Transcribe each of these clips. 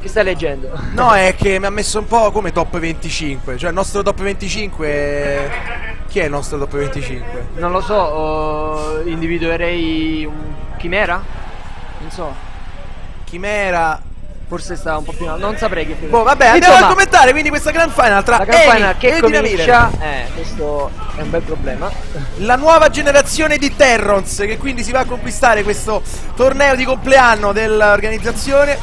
Che stai leggendo? No, è che mi ha messo un po' come top 25. Cioè, il nostro top 25 è... Chi è il nostro top 25? Non lo so, oh, individuerei un chimera? Non so, Chimera. forse sta un po' più non saprei che Boh, vabbè, andiamo Insomma, a commentare quindi questa Grand Final tra La Grand Amy Final che e comincia, eh, questo è un bel problema. La nuova generazione di Terrons che quindi si va a conquistare questo torneo di compleanno dell'organizzazione.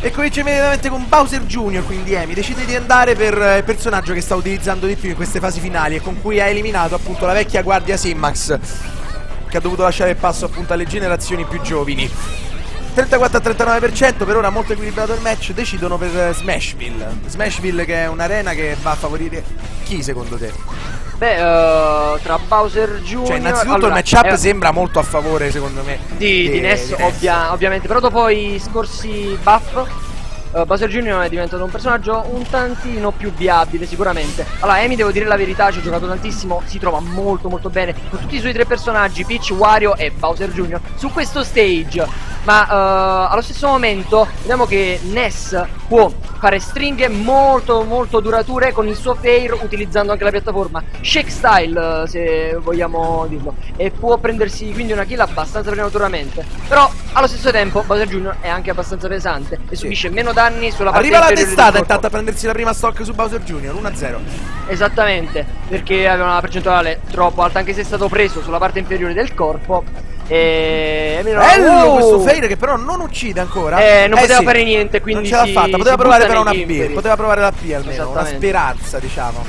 E comincia immediatamente con Bowser Jr. Quindi Amy decide di andare per eh, il personaggio che sta utilizzando di più in queste fasi finali e con cui ha eliminato appunto la vecchia guardia Simmax che ha dovuto lasciare il passo appunto alle generazioni più giovani. 34-39% per ora molto equilibrato il match decidono per Smashville Smashville che è un'arena che va a favorire chi secondo te? Beh, eh, tra Bowser Jr. Cioè innanzitutto allora, il matchup eh, sembra molto a favore secondo me di, di Ness, ovvia- ovviamente, però dopo i scorsi buff eh, Bowser Jr. è diventato un personaggio un tantino più viabile sicuramente Allora Amy devo dire la verità ci ho giocato tantissimo Si trova molto molto bene Con tutti i suoi tre personaggi Peach, Wario e Bowser Jr. Su questo stage Ma eh, allo stesso momento Vediamo che Ness può fare stringhe molto molto durature Con il suo fair utilizzando anche la piattaforma Shake style eh, se vogliamo dirlo E può prendersi quindi una kill abbastanza prematuramente Però allo stesso tempo Bowser Jr. è anche abbastanza pesante E subisce meno danni sulla parte Arriva la testata intanto a prendersi la prima stock su Bowser Jr. 1-0 Esattamente, perché aveva una percentuale troppo alta, anche se è stato preso sulla parte inferiore del corpo. E... Bello Wow! questo fair che però non uccide ancora Eh, non poteva sì, fare niente, quindi Non ce l'ha fatta, poteva provare però una B. Poteva provare la B almeno Una speranza diciamo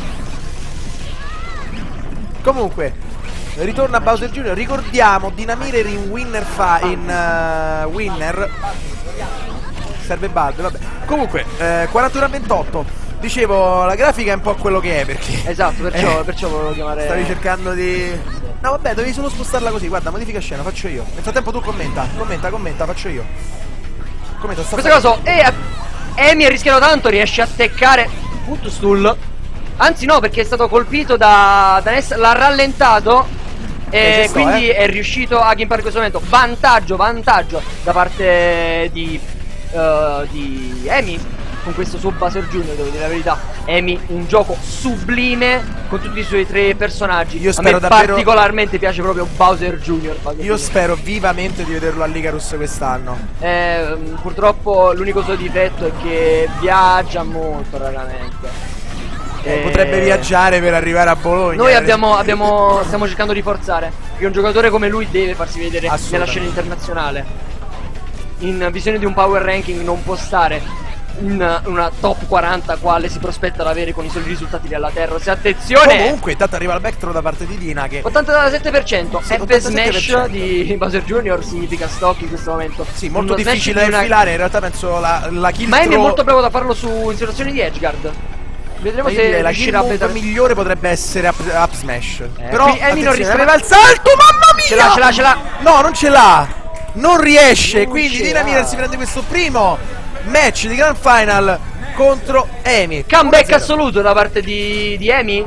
Comunque Ritorna Bowser Jr. Ricordiamo Dinamirer in winner fa in eh, winner Serve Bud, vabbè Comunque eh, 41 a 28 Dicevo la grafica è un po' quello che è perché Esatto, perciò, Eh, perciò volevo chiamare... Stavi cercando di. No, vabbè, dovevi solo spostarla così. Guarda, modifica scena, faccio io. Nel frattempo tu commenta, commenta, commenta, faccio io. Commenta, sta Questo caso, e Amy ha rischiato tanto, riesce a teccare Footstool. Anzi no, perché è stato colpito da, da Ness, l'ha rallentato Eh, e sto, quindi eh. è riuscito a gimpare in questo momento. Vantaggio, vantaggio da parte di, eh, di Amy con questo suo Bowser Jr. devo dire la verità. Amy un gioco sublime con tutti i suoi tre personaggi. Io a spero me davvero- particolarmente piace proprio Bowser Jr. Bowser Io Jr. spero vivamente di vederlo a Ligarus quest'anno. Eh, purtroppo l'unico suo difetto è che viaggia molto raramente. Eh, Eh, potrebbe viaggiare per arrivare a Bologna. Noi abbiamo, abbiamo- stiamo cercando di forzare. Perché un giocatore come lui deve farsi vedere nella scena internazionale. In visione di un power ranking non può stare in una top 40 quale si prospetta da avere con i soli risultati della Terra. Se attenzione! Comunque, intanto arriva il backthrow da parte di Dina che 87% Sì, F smash 87%. di Bowser Jr. significa stock in questo momento. sì, molto Uno difficile di da una- infilare. In realtà penso la, la kill Ma Amy è throw- molto bravo da farlo su in situazioni di Edgeguard. Vedremo se la riuscirà a migliore potrebbe essere up, up smash. Però qui Amy non aveva il salto, mamma mia! Ce l'ha, ce l'ha, ce l'ha. No, non ce l'ha. Non riesce, Non quindi Dina. Miller si prende questo primo match di Grand Final contro Amy. Comeback 1-0. assoluto da parte di, di Amy.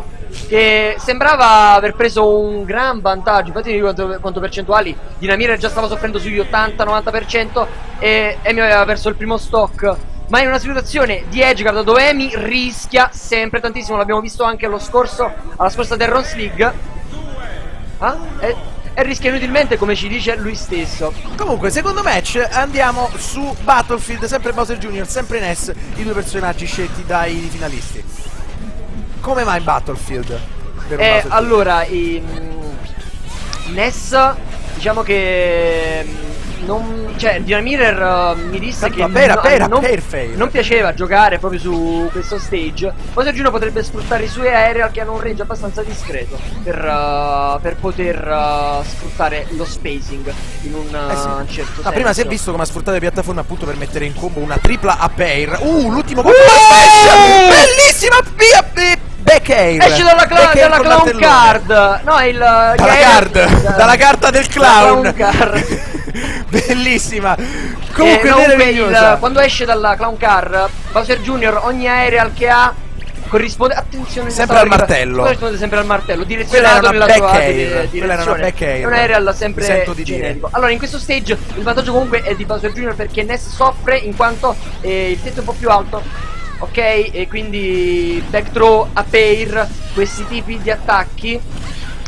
Che sembrava aver preso un gran vantaggio. Infatti, quanto, quanto percentuali. Dinamira già stava soffrendo sugli 80-90%. E Amy aveva perso il primo stock. Ma in una situazione di Edgeguard dove Amy rischia sempre tantissimo. L'abbiamo visto anche allo scorso, alla scorsa Terrons League. Ah? E, e rischia inutilmente, come ci dice lui stesso. Comunque, secondo match andiamo su Battlefield, sempre Bowser Jr., sempre Ness, i due personaggi scelti dai finalisti. Come mai Battlefield? Eh, allora, ehm, Ness, diciamo che mm, non, cioè, Dynamirer eh, mi disse Tanto che a pera, no- pera, non, per fail. non piaceva giocare proprio su questo stage. Bowser Jr. potrebbe sfruttare i suoi aerei che hanno un range abbastanza discreto per, eh, per poter eh, sfruttare lo spacing in un Eh sì. certo Ah, prima si è senso. visto come ha sfruttato le piattaforme appunto per mettere in combo una tripla up air. Uh, l'ultimo Uh! colpo! Bellissima via back air. Esce dalla, cla- air dalla clown card! No, è il. Dalla card, dalla carta del clown. Bellissima. Eh, Comunque no, comunque meravigliosa. il- quando esce dalla clown car Bowser Jr. ogni aerial che ha corrisponde attenzione Sempre al martello. corrisponde sempre al martello direzionato nella tua air, dire- quella era una back air. è un aerial sempre sento di dire. generico allora in questo stage il vantaggio comunque è di Bowser Jr. perché Ness soffre in quanto eh, il tetto è un po' più alto ok e quindi back throw a pair questi tipi di attacchi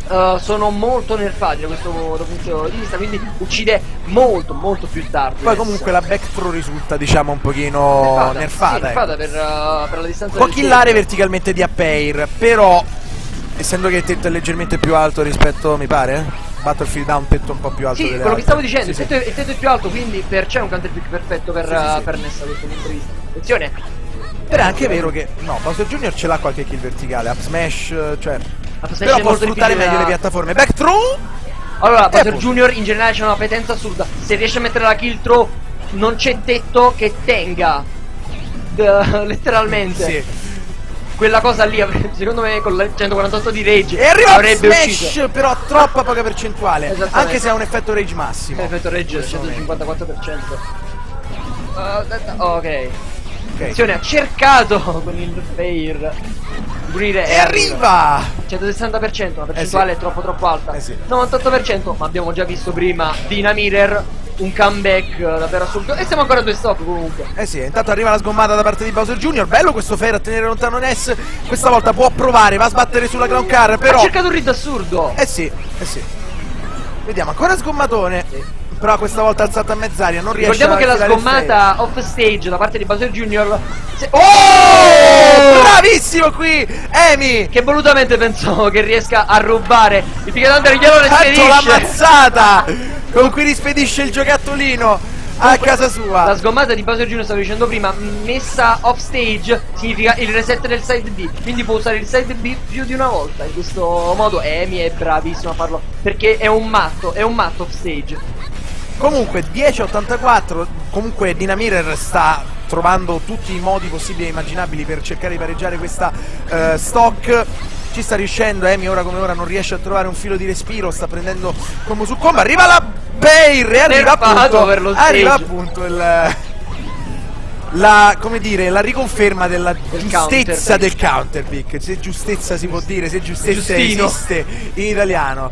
eh, sono molto nerfati da questo punto di vista quindi uccide molto molto più tardi Poi Ness. comunque la back throw risulta diciamo un pochino Nerfata, nerfata. sì, ecco. nerfata per, uh, per la distanza Può killare tempo. verticalmente di Apair, però essendo che il tetto è leggermente più alto rispetto, mi pare? Battlefield ha un tetto un po' più alto Sì, quello che altre. stavo dicendo, Sì, il, sì. tetto, il tetto è più alto, quindi per c'è un counter pick perfetto per, Sì, sì, sì. per Nessa da questo punto di vista. Attenzione! Però è anche vero che no, Bowser Jr. ce l'ha qualche kill verticale, up smash, eh, cioè però può sfruttare meglio da- le piattaforme. Back throw? Allora, Bowser. Junior in generale c'è una petenza assurda. Se riesce a mettere la kill throw, non c'è tetto che tenga. D- letteralmente. Sì. Quella cosa lì, secondo me, con la 148 di rage E arriva avrebbe smash, ucciso. però troppa poca percentuale, anche se ha un effetto rage massimo. Effetto rage momento. 154%. Uh, ok. Ok. Attenzione, ha cercato con il fair. Brire E arriva! 160%, una percentuale Eh sì. troppo troppo alta. Eh sì. 98%, ma abbiamo già visto prima Dynamirer, un comeback eh, davvero assurdo. E siamo ancora a due stop comunque. Eh sì, intanto arriva la sgommata da parte di Bowser Jr. Bello questo fair a tenere lontano Ness. Questa volta può provare, va a sbattere sulla ground car, però Ha cercato un read assurdo. Eh sì, eh sì. Vediamo, ancora sgommatone. Però questa volta alzata a mezz'aria, non riesce Ricordiamo che la sgommata off stage da parte di Bowser Jr. se- fail. Oh! Bravissimo qui! Emi! Che volutamente pensò che riesca a rubare il picchiatore glielo Tanto l'ha spedisce. ammazzata! Con cui rispedisce il giocattolino a casa La sua. sgommata di Bowser Jr. stavo dicendo prima, messa off stage significa il reset del side B, quindi può usare il side B più di una volta. In questo modo Amy è bravissimo a farlo perché è un matto, è un matto off stage. Comunque 10-84, comunque Dynamirer sta trovando tutti i modi possibili e immaginabili per cercare di pareggiare questa eh, stock. Ci sta riuscendo, Emi ora come ora non riesce a trovare un filo di respiro, sta prendendo combo su combo, arriva la Bair e arriva appunto, per lo arriva appunto il... La, come dire, la riconferma della giustezza counter del counter pick. Se giustezza si può dire, se giustezza Giustino. esiste in italiano.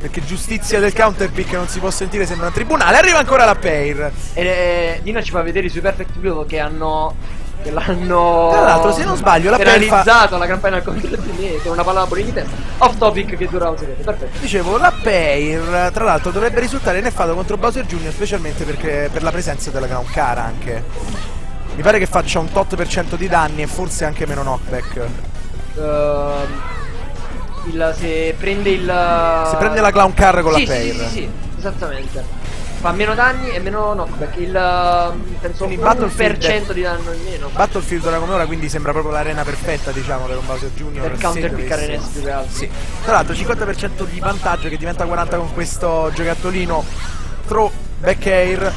Perché giustizia del counter pick non si può sentire, sembra un tribunale. Arriva ancora la Pair. E eh, Dino ci fa vedere i suoi perfect blue che hanno. che l'hanno. Tra l'altro, se non sbaglio, la Pair fa- penalizzato la campagna contro di me con una palla in di testa. Off topic che dura un secondo. Perfetto. Dicevo, la Pair, tra l'altro, dovrebbe risultare nerfato contro Bowser Jr., specialmente perché per la presenza della ground car anche. Mi pare che faccia un tot per cento di danni e forse anche meno knockback. Ehm, il, se prende il. Se prende la clown car con sì, la sì, Pair. Sì, sì, sì, esattamente. Fa meno danni e meno knockback. Il. penso Quindi un per cento di danno in meno. Battlefield ora come ora, quindi sembra proprio l'arena perfetta, diciamo, per un Bowser Jr. Per se counter dovesse- piccare Ness più che altro. Sì. Tra l'altro 50% di vantaggio che diventa 40 con questo giocattolino. Throw, back air.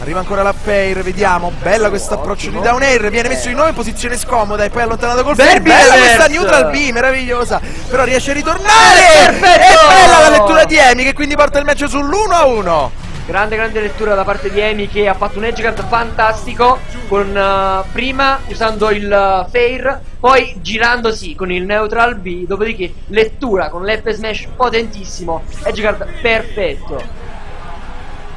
Arriva ancora la pair, vediamo. Bella questo approccio di down air. Viene messo di nuovo in posizione scomoda e poi allontanato col fair. Bella questa neutral B, meravigliosa. Però riesce a ritornare. Perfetto. E bella la lettura di Emi che quindi porta il match sull'1 a 1. Grande grande lettura da parte di Amy che ha fatto un edge guard fantastico con eh, prima usando il eh, fair, poi girandosi con il neutral B, dopodiché lettura con l'F smash potentissimo, edge guard perfetto.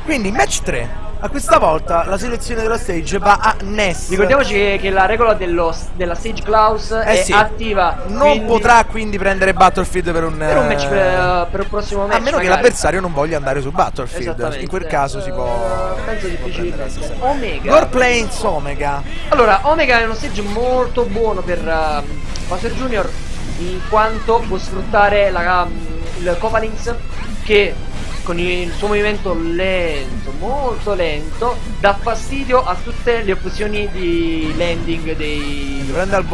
Quindi match 3. A questa volta la selezione della stage va a Ness. Ricordiamoci che, che la regola dello- della Sage Clause Eh è sì. attiva. Non quindi- potrà quindi prendere Battlefield per un, per un match eh, per, per un prossimo match. A meno che magari. l'avversario non voglia andare su Battlefield. In quel caso si può. Eh, penso difficilmente. Omega. Gore Plains Omega. Allora, Omega è uno stage molto buono per uh, Bowser Jr. in quanto può sfruttare la, um, il Copalings che con il suo movimento lento, molto lento, dà fastidio a tutte le opzioni di landing dei,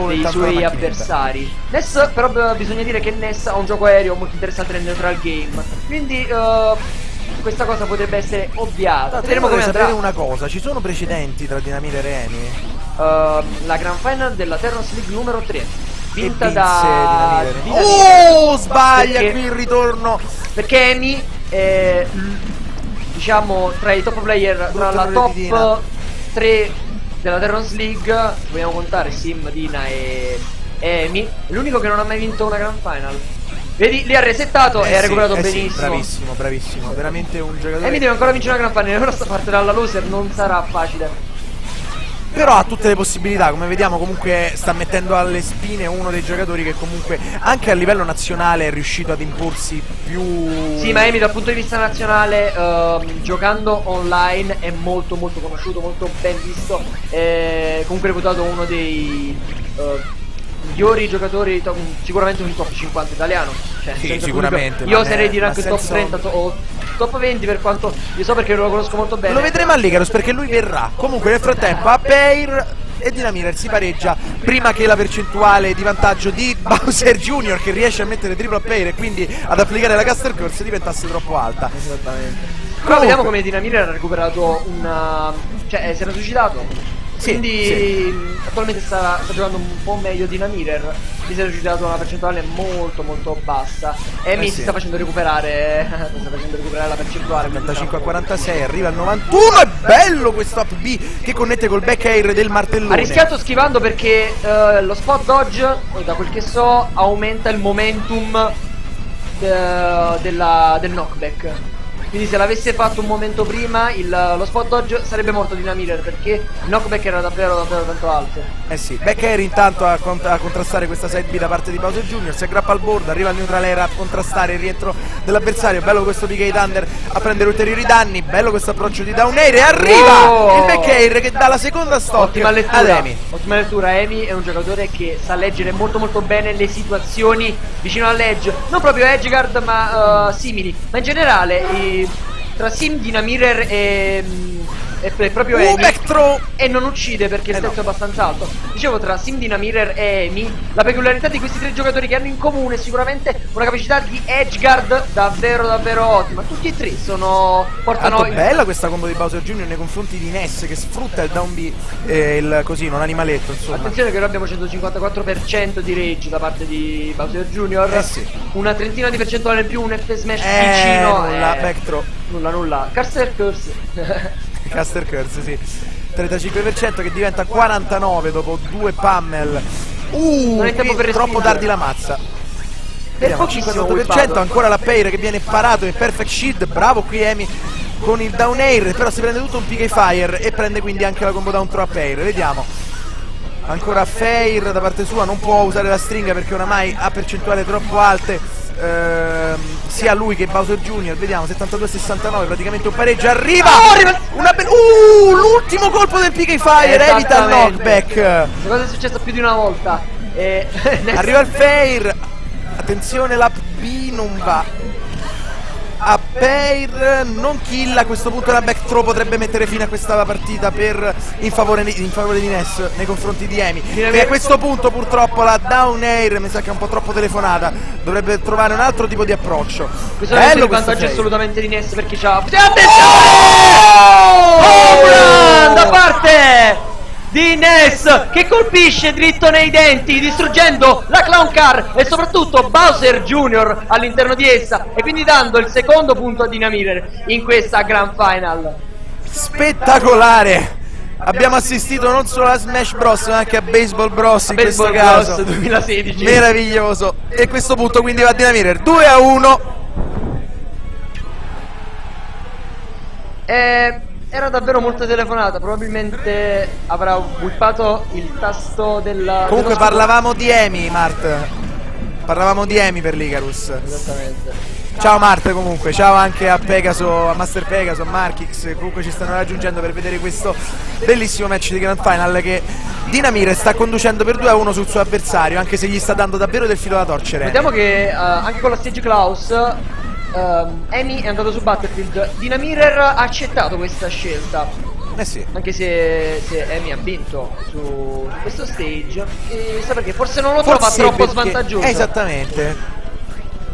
dei suoi avversari. Ness, però bisogna dire che Ness ha un gioco aereo molto interessante nel neutral game. Quindi uh, questa cosa potrebbe essere ovviata. Vedremo come sapere andrà. una cosa: ci sono precedenti tra Dinamite e Reni? Uh, la Grand Final della Terrence League numero 3 vinta da Dinamite. Dinamite. Oh, sbaglia Perché- qui il ritorno. perché Amy è diciamo tra i top player tra la top morbidina. 3 della Terrons League, vogliamo contare Sim, Dina e e è l'unico che non ha mai vinto una Grand Final. Vedi, li ha resettato Eh e ha sì, recuperato eh sì, benissimo. bravissimo, bravissimo. Veramente un giocatore. Amy deve ancora vincere una Grand Final, ora sta parte dalla loser, non sarà facile. Però ha tutte le possibilità, come vediamo comunque sta mettendo alle spine uno dei giocatori che comunque anche a livello nazionale è riuscito ad imporsi più... Sì, ma Amy dal punto di vista nazionale, ehm, giocando online è molto molto conosciuto, molto ben visto. È comunque reputato uno dei eh, migliori giocatori, to- sicuramente un top 50 italiano. Cioè, Sì, sicuramente. Io oserei è- dire anche top senza 30 to- o top 20 per quanto io so perché lo conosco molto bene. Lo vedremo a Ligaros perché lui verrà. Comunque nel frattempo Apeir e Dinamiller si pareggia prima che la percentuale di vantaggio di Bowser Jr. che riesce a mettere triplo Apeir e quindi ad applicare la caster curse diventasse troppo alta. Esattamente. Però Comunque- vediamo come Dinamir ha recuperato una. cioè eh, si era suicidato. Sì, Quindi sì. attualmente sta, sta giocando un po' meglio Dinamirer. Mi si è suicidato una percentuale molto molto bassa. E mi Eh si sì. sta facendo recuperare. mi sta facendo recuperare la percentuale. quindi 75 a tra poco. 46, arriva al 91, è bello questo up B che connette col back air del martellone. Ha rischiato schivando perché eh, lo spot dodge, eh, da quel che so, aumenta il momentum de- della- del knockback. Quindi se l'avesse fatto un momento prima, il- lo spot dodge sarebbe morto di Namiller perché il knockback era davvero davvero tanto alto. Eh sì, air intanto a, cont- a contrastare questa side B da parte di Bowser Jr. Si aggrappa al board, arriva al neutral air a contrastare il rientro dell'avversario. Bello questo PK Thunder a prendere ulteriori danni. Bello questo approccio di down air e arriva Oh! il air che dà la seconda stock Ottima ad lettura. Amy. Ottima lettura. Amy è un giocatore che sa leggere molto molto bene le situazioni vicino all'edge. Non proprio edgeguard, ma eh, simili. Ma in generale, i- tra Sim, Dinamirer e, e pre- proprio Uh, Amy. E non uccide perché il Eh tetto no. è abbastanza alto. Dicevo, tra Sim, Dinamirer e Amy, la peculiarità di questi tre giocatori che hanno in comune è sicuramente una capacità di edgeguard davvero davvero ottima. Tutti e tre sono. portano. Il- bella questa combo di Bowser Jr. nei confronti di Ness che sfrutta il down B e il così, non animaletto insomma. Attenzione che noi abbiamo 154% di rage da parte di Bowser Jr. Eh sì. Una trentina di percentuale in più, un F smash Eh, vicino. nulla, eh, back throw. Nulla, nulla. Caster curse. Caster Curse, sì. 35% che diventa 49 dopo due pummel. Uh, per troppo tardi la mazza. Vediamo, pochissimo 58% whippato. ancora la Pair che viene parato in perfect shield. Bravo qui Amy con il down air, però si prende tutto un PK Fire e prende quindi anche la combo down throw a Pair. Vediamo. Ancora Fair da parte sua non può usare la stringa perché oramai ha percentuali troppo alte ehm, sia lui che Bowser Jr. Vediamo 72-69 praticamente un pareggio. Arriva! Oh, Una be- uh, l'ultimo colpo del PK Fire evita il knockback. Questa cosa è successa più di una volta. E... Arriva il Fair. Attenzione, la B non va. A Pair non kill a questo punto la back throw potrebbe mettere fine a questa partita per, in, favore, di- in favore di Ness nei confronti di Amy che a questo punto purtroppo la down air mi sa che è un po' troppo telefonata dovrebbe trovare un altro tipo di approccio. Questo è il questo vantaggio assolutamente di Ness perché c'ha. Oh! Home run da parte di Ness che colpisce dritto nei denti distruggendo la clown car e soprattutto Bowser Jr. all'interno di essa e quindi dando il secondo punto a Dinamiller in questa grand final. spettacolare abbiamo assistito non solo a Smash Bros ma anche a Baseball Bros in Baseball questo caso Bros 2016. meraviglioso e a questo punto quindi va a Dinamirer 2 a 1 Eh, era davvero molto telefonata, probabilmente avrà whippato il tasto del comunque parlavamo di Amy Mart. Parlavamo di Amy per l'Icarus. Esattamente. ciao Mart comunque. Ciao anche a Pegaso a Master Pegaso a Markix comunque ci stanno raggiungendo per vedere questo bellissimo match di Grand Final che Dinamire sta conducendo per 2 a 1 sul suo avversario anche se gli sta dando davvero del filo da torcere. Vediamo che eh, anche con la stage Klaus ehm, Amy è andato su Battlefield. Dinamirer ha accettato questa scelta. eh sì Anche se, se Amy ha vinto su, su questo stage. E sa perché? Forse non lo Forse trova troppo perché- svantaggioso. eh, Esattamente.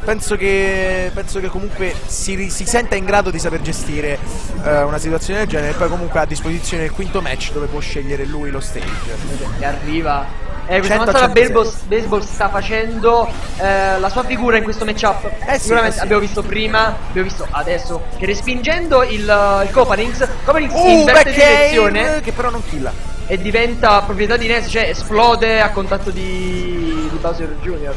Penso che, penso che comunque si, si senta in grado di saper gestire eh, una situazione del genere e poi comunque ha a disposizione il quinto match dove può scegliere lui lo stage. E arriva. Eh, questa 100 mazza da 106. baseball, baseball sta facendo eh, la sua figura in questo matchup. Eh sì, Sicuramente eh sì. abbiamo visto prima, abbiamo visto adesso che respingendo il, il Copanings, Copanings Uh, inverte direzione. che però non killa. e diventa proprietà di Ness, cioè esplode a contatto di, di Bowser Jr.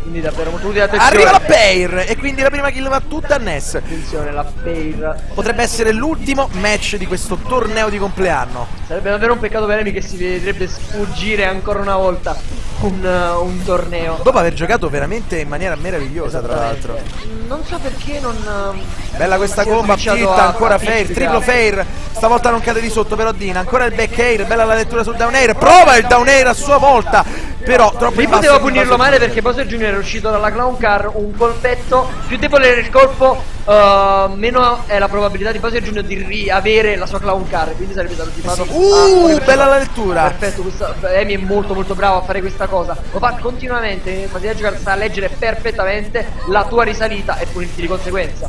Quindi davvero molto utile attenzione. Arriva la Pair e quindi la prima kill va tutta a Ness. Attenzione, la Pair. Potrebbe essere l'ultimo match di questo torneo di compleanno. Sarebbe davvero un peccato per Emi che si vedrebbe sfuggire ancora una volta un, uh, un torneo. Dopo aver giocato veramente in maniera meravigliosa, tra l'altro. Non so perché non. uh, Bella questa comba, cominciato Pitta, a- ancora Fair, triplo Fair. Stavolta non cade di sotto però Dina, ancora il back air, bella la lettura sul down air. Prova il down air a sua volta, però troppo Lì poteva punirlo male perché Bowser Jr. era uscito dalla clown car un colpetto più debole era il colpo uh, meno è la probabilità di Bowser Jr. di riavere la sua clown car quindi sarebbe stato tipato sì. Uh, bella la lettura. perfetto questa, Amy è molto molto bravo a fare questa cosa lo fa continuamente quando a giocare sa leggere perfettamente la tua risalita e punirti di conseguenza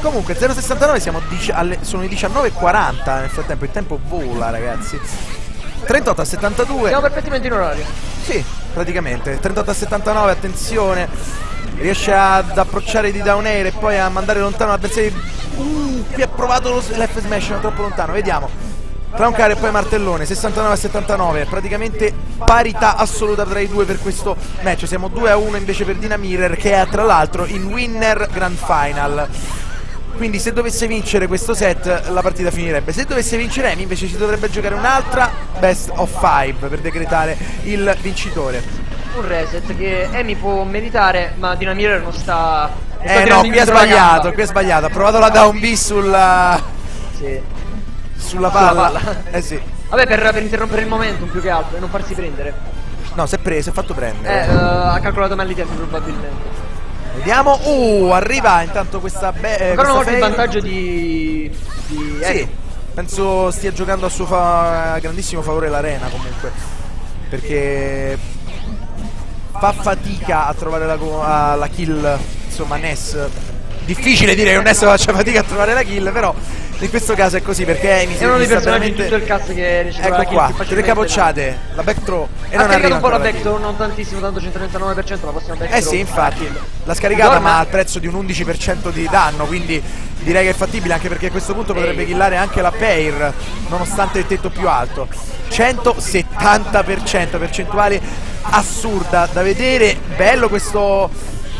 Comunque 069 siamo alle- sono i 19.40 nel frattempo, il tempo vola ragazzi. 38 a 72. siamo perfettamente in orario Sì, praticamente. 38 a 79, attenzione. Riesce ad approcciare di down air e poi a mandare lontano l'avversario. Uh, qui ha provato lo, l'F smash, ma troppo lontano, vediamo. Clown car e poi martellone, 69 a 79, praticamente parità assoluta tra i due per questo match. Siamo 2 a 1 invece per Dina Mirror che è tra l'altro in winner grand final. Quindi se dovesse vincere questo set la partita finirebbe. Se dovesse vincere Amy invece ci dovrebbe giocare un'altra best of 5 per decretare il vincitore. un reset che Amy può meritare ma Dinamir non sta non sta Eh no, tirando qui la sbagliato, qui è sbagliato. Ha provato la down B sulla, Sì. sulla palla. palla. Eh sì. Vabbè, per, per interrompere il momentum più che altro e non farsi prendere. No, si è preso, si è fatto prendere. eh, ha calcolato male i tempi probabilmente. Vediamo. Uh, arriva intanto questa be- eh, Ancora una volta il vantaggio di. di Sì, penso stia giocando a suo fa- grandissimo favore l'arena comunque. Perché fa fatica a trovare la, la kill. Insomma, Ness. Difficile dire che un Ness faccia fatica a trovare la kill, però in questo caso è così perché sta personaggi in veramente- tutto il cast che trovare Ecco la qua, tre capocciate, la back throw e Ha non arriva un po' la la kill. backthrow, non tantissimo, tanto 139%, la prossima backthrow. Eh sì, infatti, l'ha scaricata ma al prezzo di un 11% di danno, quindi direi che è fattibile anche perché a questo punto potrebbe killare anche la Pair, nonostante il tetto più alto. 170% percentuale assurda da vedere, bello questo...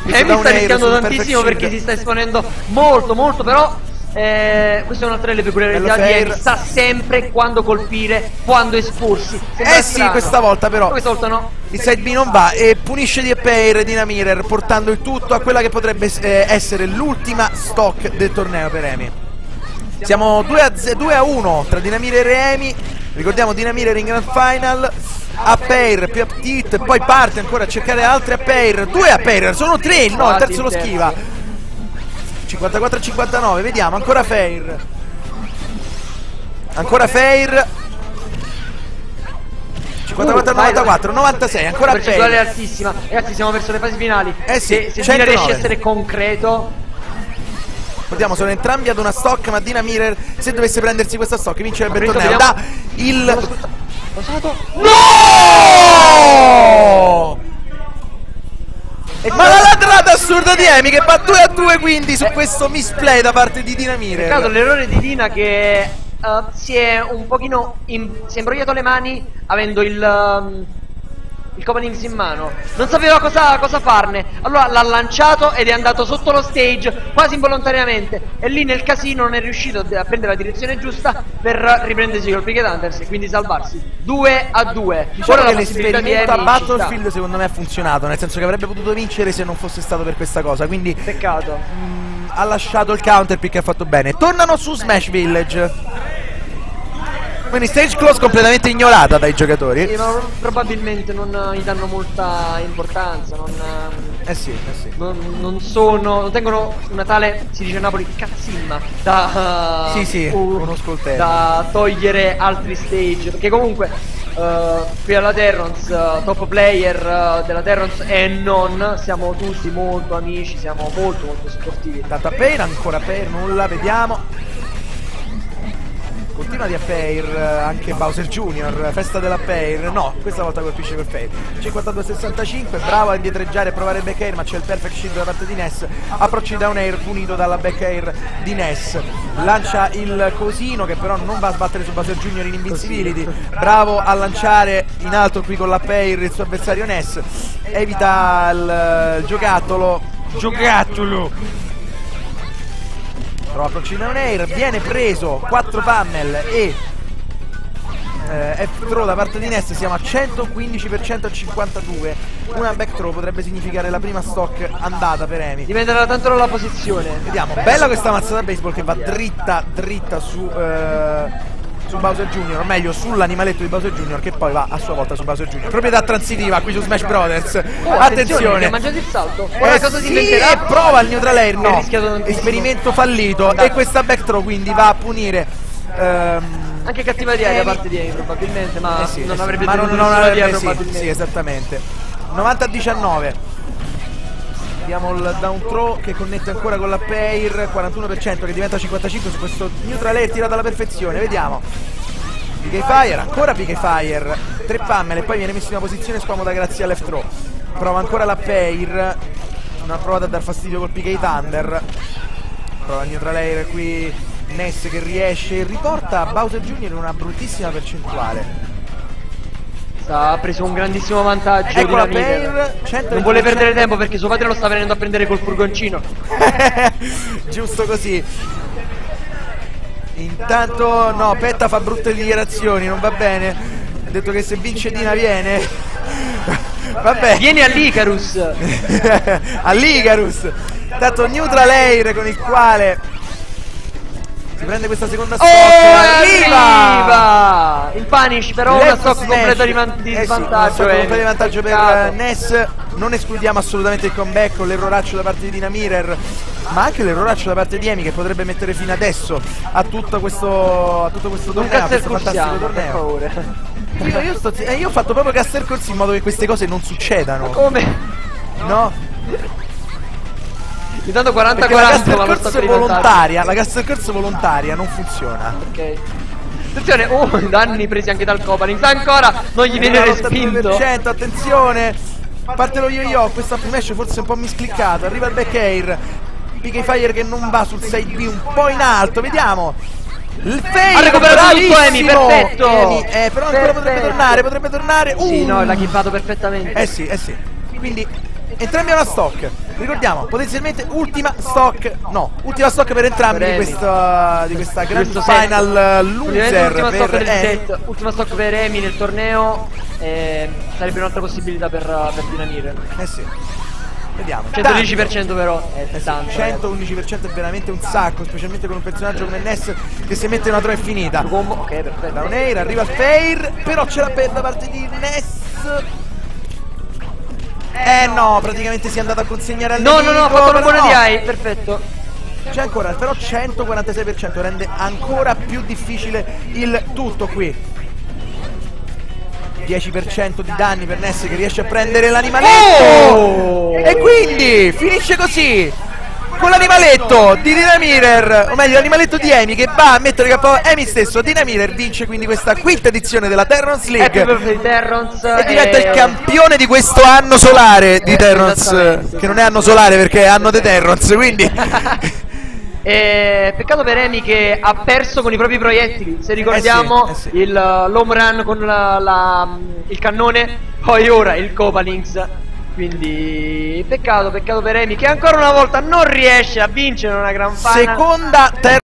questo Amy down sta rischiando tantissimo perché si sta esponendo molto, molto, però. Eh, questa è un'altra delle peculiarità di. Amy. Sa sempre quando colpire, quando esporsi. Sembra Eh sì, strano. questa volta però Questa volta no. il side B non va e punisce di Pair Dina Mirror portando il tutto a quella che potrebbe eh, essere l'ultima stock del torneo per Amy. Siamo 2 a, 2 a 1 tra Dinamire e Amy. Ricordiamo Dinamire in Grand Final. A Pair più Aptit, poi parte ancora a cercare altre a Pair. Due a Pair, sono tre, no, il terzo lo schiva. 54 a 59, vediamo, ancora Fair. Ancora Fair. 54 a 94, 96, ancora La Fair. altissima. Ragazzi, siamo verso le fasi finali. Eh sì, se se 109. Dina riesce a essere concreto, Ricordiamo, sono entrambi ad una stock, ma Dina Mirror, se dovesse prendersi questa stock, vincerebbe il torneo. Da il... Lo usato? No! Ma la ladrata assurda di Amy che va 2 a 2 quindi su questo misplay da parte di Dina Mirror. Peccato l'errore di Dina che eh, si è un pochino in- si è imbrogliato le mani avendo il um, il Copenings in mano. Non sapeva cosa, cosa farne. Allora l'ha lanciato ed è andato sotto lo stage quasi involontariamente. E lì nel casino non è riuscito a prendere la direzione giusta per riprendersi col Picket Hunters e quindi salvarsi. 2 a 2. Diciamo Ora la possibilità di l'esperimento a. Battlefield secondo me ha funzionato, nel senso che avrebbe potuto vincere se non fosse stato per questa cosa, quindi Peccato. mm, ha lasciato il counter pick e ha fatto bene. Tornano su Smash Village. Quindi stage close completamente ignorata dai giocatori. Sì, ma probabilmente non eh, gli danno molta importanza, non, eh, Eh sì, eh sì. non, non sono, non tengono una tale, si dice a Napoli, cazzimma da, Sì, sì, uh, conosco il termine. da togliere altri stage, perché comunque eh, qui alla Terrons, eh, top player eh, della Terrons e non, siamo tutti molto amici, siamo molto molto sportivi. Tanta pena, ancora per nulla, vediamo. Col continua di Appair eh, anche Bowser Jr. Festa dell'Appair. No, questa volta colpisce col fail. 52-65, bravo a indietreggiare e provare il back air, ma c'è il perfect shield da parte di Ness. Approcci down air punito dalla back air di Ness. Lancia il cosino che però non va a sbattere su Bowser Jr. in invincibility. Bravo a lanciare in alto qui con l'Appair il suo avversario Ness. Evita il, il giocattolo. Giocattolo! Prova a approcciare un air, viene preso 4 funnel e eh, F-throw da parte di Ness siamo a 115% a 52 una back throw potrebbe significare la prima stock andata per Emi. Diventerà tanto la posizione. Vediamo, bella questa mazzata baseball che va dritta dritta su eh, su Bowser Jr., o meglio sull'animaletto di Bowser Jr. che poi va a sua volta su Bowser Jr. Proprietà transitiva qui su Smash Brothers. Oh, attenzione, mangiato il salto. Eh cosa sì, si inventerà? E prova il neutral air, no. Esperimento fallito e questa back throw quindi va a punire ehm, anche cattiva idea da parte di Amy probabilmente, ma eh sì, non eh avrebbe ma non, non avrebbe, sì, sì, esattamente. 90 a 19. Vediamo il down throw che connette ancora con la pair 41% che diventa 55 su questo neutral air tirato alla perfezione. Vediamo. PK Fire, ancora PK Fire, tre pammel e poi viene messo in una posizione scomoda grazie all'F throw. Prova ancora la Pair, non ha provato a dar fastidio col PK Thunder. Prova il neutral air qui, Ness che riesce e riporta Bowser Jr. in una bruttissima percentuale. Ha preso un grandissimo vantaggio Ecco la. Pair, 120%. Non vuole perdere tempo perché suo padre lo sta venendo a prendere col furgoncino. Giusto così. Intanto no, Petta fa brutte dichiarazioni, non va bene. Ha detto che se vince Dina viene. Vabbè. Vieni all'Icarus. All'Icarus. Tanto neutral air con il quale si prende questa seconda stock. Oh, arriva! Il punish però una Left stock smash. completa di, van- di Eh sì, una completa di vantaggio per Peccato. eh, Ness. Non escludiamo assolutamente il comeback o l'erroraccio da parte di Dina Mirer, ma anche l'erroraccio da parte di Emi che potrebbe mettere fine adesso a tutto questo, a tutto questo torneo, a questo fantastico torneo. Io, io sto eh, io ho fatto proprio caster corsi in modo che queste cose non succedano. Come? No? Intanto Perché la 40-40 caster ma lo sta corso per i vantaggi. volontaria, la caster corso volontaria non funziona. Ok. Attenzione, oh, danni presi anche dal Copanix. Ancora non gli viene respinto. l'82%, attenzione! Parte lo yo-yo, questo up smash forse un po' miscliccato, arriva il back air. PK Fire che non va sul 6B, un po' in alto, vediamo. Il fail, Ha recuperato tutto bravissimo! perfetto! Amy, eh, però ancora potrebbe tornare, potrebbe tornare. Sì, Uh! no, l'ha chippato perfettamente. Eh sì, eh sì. Quindi entrambi a una stock. Ricordiamo, potenzialmente ultima stock. No, ultima stock per entrambi di questa, di questa Grand Questo. Final Ovviamente loser L'ultima stock per set, ultima stock per Emi nel torneo. eh, sarebbe un'altra possibilità per, per Dinamire. Eh sì. Vediamo. 110% però è Eh tanto. ragazzi. 111% è veramente un sacco, specialmente con un personaggio come Ness che se mette una throw è finita. Combo, ok, perfetto. Da un air arriva il fair, però c'è la per da parte di Ness. Eh no, praticamente si è andato a consegnare al No, no, no, ha fatto una però buona no. DI, perfetto. C'è ancora, però 146% rende ancora più difficile il tutto qui. 10% di danni per Ness che riesce a prendere l'animaletto. Oh! E quindi finisce così. Con l'animaletto di Dynamirer, o meglio l'animaletto di Amy che va a mettere KO Amy stesso. Dynamirer vince quindi questa quinta edizione della Terrons League. Terrons. E diventa eh, il campione di questo anno solare di Eh, Terrons. Che non è anno solare perché è anno di Terrons, quindi. Eh, peccato per Emi che ha perso con i propri proiettili. Se ricordiamo Eh sì, eh sì. il uh, l'home run con la- la- il cannone, poi ora il Copalinx. Quindi peccato, peccato per Emi che ancora una volta non riesce a vincere una gran final. Seconda, terza.